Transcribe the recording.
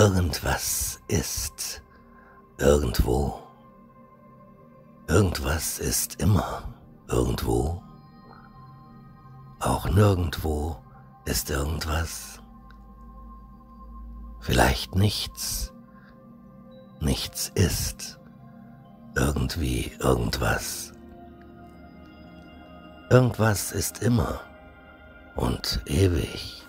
Irgendwas ist irgendwo. Irgendwas ist immer irgendwo. Auch nirgendwo ist irgendwas. Vielleicht nichts. Nichts ist irgendwie irgendwas. Irgendwas ist immer und ewig.